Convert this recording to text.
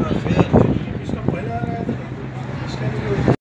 That's good.